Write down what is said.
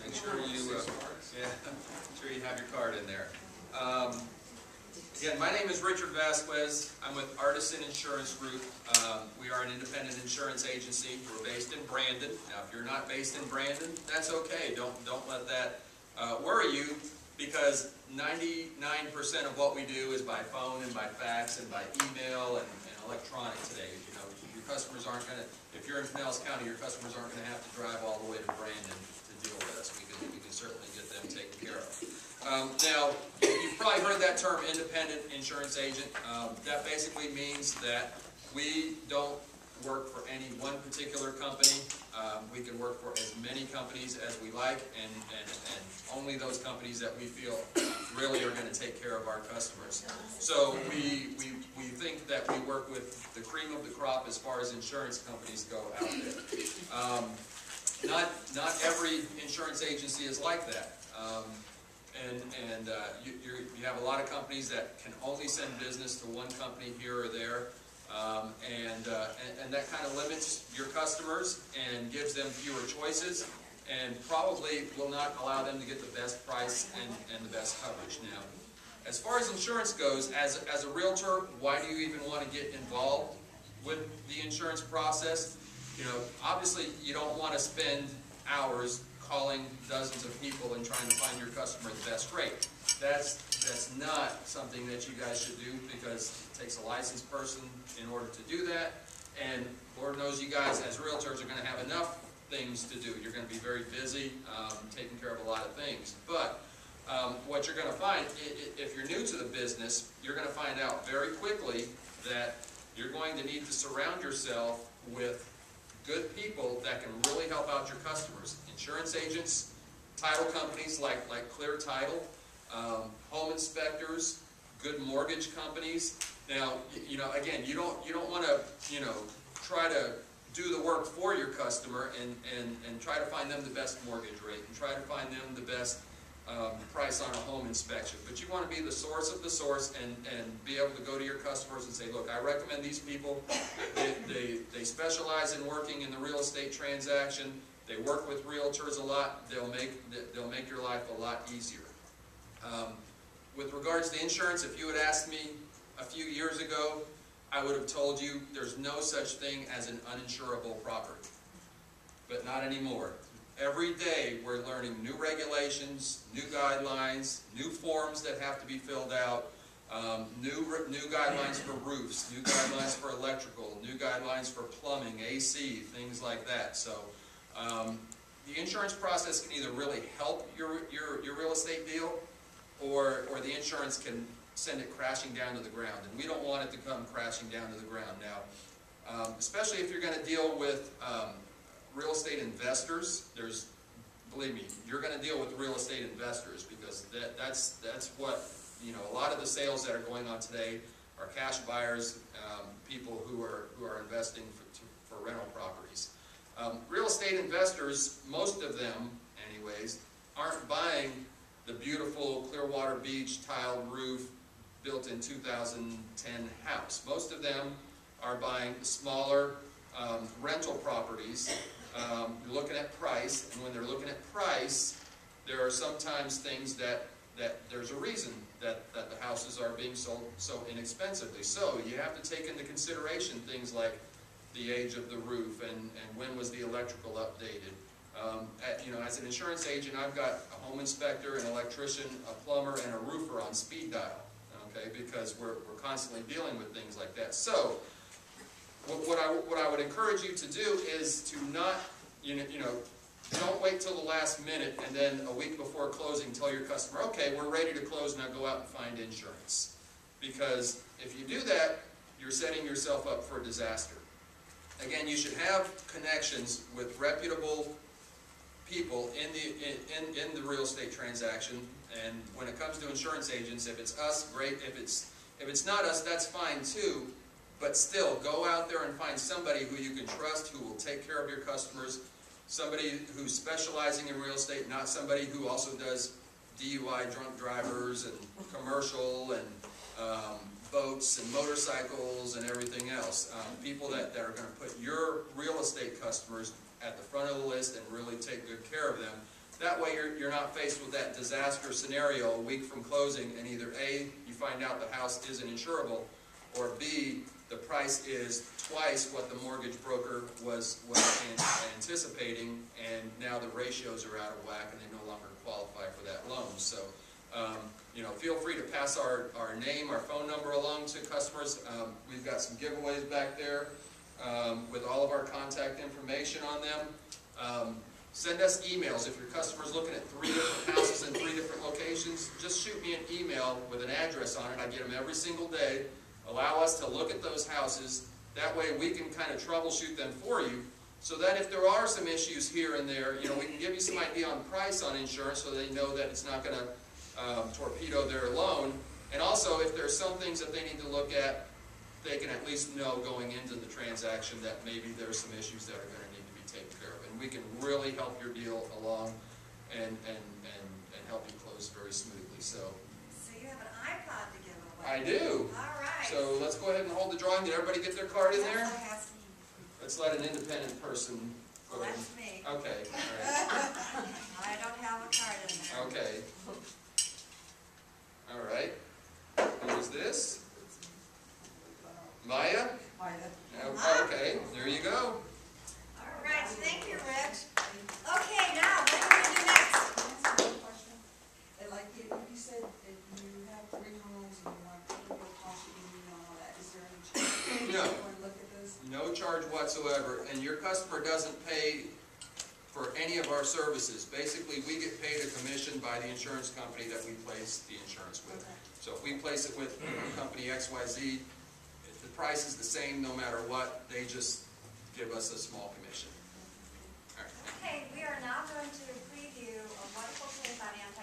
make sure you, uh, yeah, sure you have your card in there. Um, again, my name is Richard Vazquez. I'm with Artisan Insurance Group. Um, we are an independent insurance agency. We're based in Brandon. Now, if you're not based in Brandon, that's okay. Don't don't let that uh, worry you because 99% of what we do is by phone and by fax and by email and, and electronic today. Customers aren't gonna, if you're in Pinellas County, your customers aren't gonna have to drive all the way to Brandon to deal with us. We can, we can certainly get them taken care of. Um, Now, you've probably heard that term, independent insurance agent. Um, That basically means that we don't work for any one particular company. Um, We can work for as many companies as we like, and, and, and only those companies that we feel really are gonna take care of our customers. So we, we, we think that we work with the cream of the crop as far as insurance companies go out there. Um, Not, not every insurance agency is like that. Um, and, and uh, you, you have a lot of companies that can only send business to one company here or there. Um, and, uh, and, and that kind of limits your customers and gives them fewer choices and probably will not allow them to get the best price and, and the best coverage. Now, as far as insurance goes, as, as a realtor, why do you even want to get involved with the insurance process? You know, obviously, you don't want to spend hours calling dozens of people and trying to find your customer the best rate. That's, that's not something that you guys should do because it takes a licensed person in order to do that. And Lord knows you guys as realtors are gonna have enough things to do. You're gonna be very busy, um, taking care of a lot of things. But, um, what you're gonna find, i- i- if you're new to the business, you're gonna find out very quickly that you're going to need to surround yourself with good people that can really help out your customers. Insurance agents, title companies like, like Clear Title, um, home inspectors, good mortgage companies. Now, you know, again, you don't, you don't wanna, you know, try to do the work for your customer and, and, and try to find them the best mortgage rate and try to find them the best, um, price on a home inspection. But you wanna be the source of the source and, and be able to go to your customers and say, look, I recommend these people. They, they, they specialize in working in the real estate transaction. They work with realtors a lot. They'll make, they'll make your life a lot easier. Um, With regards to insurance, if you had asked me a few years ago, I would have told you there's no such thing as an uninsurable property. But not anymore. Every day, we're learning new regulations, new guidelines, new forms that have to be filled out, um, new, new guidelines for roofs, new guidelines for electrical, new guidelines for plumbing, AC, things like that. So, um, the insurance process can either really help your, your, your real estate deal, or, or the insurance can send it crashing down to the ground, and we don't want it to come crashing down to the ground. Now, um, especially if you're gonna deal with, um, real estate investors, there's, believe me, you're gonna deal with real estate investors, because that, that's, that's what, you know, a lot of the sales that are going on today are cash buyers, um, people who are, who are investing for, to- for rental properties. Um, real estate investors, most of them anyways, aren't buying the beautiful Clearwater Beach tiled roof built in 2010 house. Most of them are buying smaller um, rental properties, um, looking at price, and when they're looking at price, there are sometimes things that, that there's a reason that, that the houses are being sold so inexpensively. So you have to take into consideration things like the age of the roof and, and when was the electrical updated. Um, at- you know, as an insurance agent, I've got a home inspector, an electrician, a plumber, and a roofer on speed dial, okay, because we're, we're constantly dealing with things like that. So, what, what I, what I would encourage you to do is to not, you know, you know, don't wait till the last minute and then a week before closing tell your customer, okay, we're ready to close, now go out and find insurance. Because if you do that, you're setting yourself up for disaster. Again, you should have connections with reputable people in the, in, in, in the real estate transaction. And when it comes to insurance agents, if it's us, great. If it's, if it's not us, that's fine too. But still, go out there and find somebody who you can trust, who will take care of your customers, somebody who's specializing in real estate, not somebody who also does DUI drunk drivers and commercial and um, boats and motorcycles and everything else. Um, people that, that are going to put your real estate customers at the front of the list and really take good care of them That way, you're, you're not faced with that disaster scenario a week from closing, and either A, you find out the house isn't insurable, or B, the price is twice what the mortgage broker was, was an- anticipating, and now the ratios are out of whack, and they no longer qualify for that loan. So, um, you know, feel free to pass our, our name, our phone number along to customers. Um, we've got some giveaways back there, um, with all of our contact information on them. Um, Send us emails. If your customer's looking at three different houses in three different locations, just shoot me an email with an address on it. I get them every single day. Allow us to look at those houses. That way we can kind of troubleshoot them for you. So that if there are some issues here and there, you know, we can give you some idea on price on insurance so they know that it's not gonna um, torpedo their loan. And also, if there's some things that they need to look at, they can at least know going into the transaction that maybe there's some issues that are gonna need to be taken care of. And we can really help your deal along and, and, and, and help you close very smoothly. So, So you have an iPod to? I do. All right. So let's go ahead and hold the drawing. Did everybody get their card in there? Yes, I have some. Let's let an independent person go Well, that's me. Okay, all right, I don't have a card in there. okay. All right. Who is this? Maya? Oh, Okay, there you go. All right, thank you, Rich. Okay, now, what are we gonna do next? And like you, you said that you have three homes and you want people to cost you and all that, is there any charge? No. You wanna look at those? No charge whatsoever, and your customer doesn't pay for any of our services. Basically, we get paid a commission by the insurance company that we place the insurance with. Okay. So if we place it with company XYZ, if the price is the same no matter what, they just give us a small commission. All right. Okay, we are now going to preview a wonderful case financial